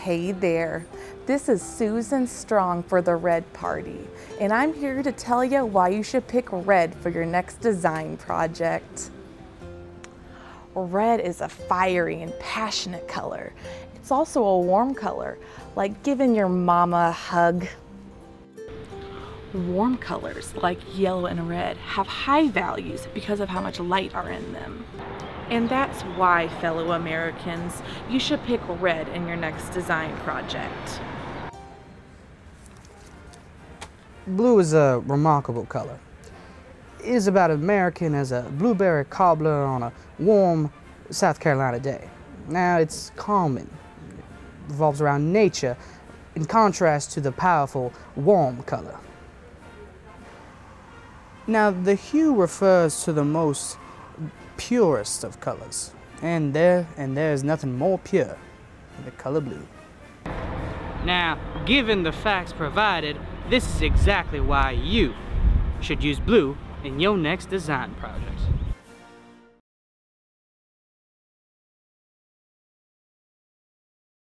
Hey there, this is Susan Strong for the Red Party, and I'm here to tell you why you should pick red for your next design project. Red is a fiery and passionate color. It's also a warm color, like giving your mama a hug. Warm colors like yellow and red have high values because of how much light are in them. And that's why, fellow Americans, you should pick red in your next design project. Blue is a remarkable color. It is about American as a blueberry cobbler on a warm South Carolina day. Now it's calming, it revolves around nature in contrast to the powerful warm color. Now the hue refers to the most purest of colors, and there and there is nothing more pure than the color blue. Now, given the facts provided, this is exactly why you should use blue in your next design projects.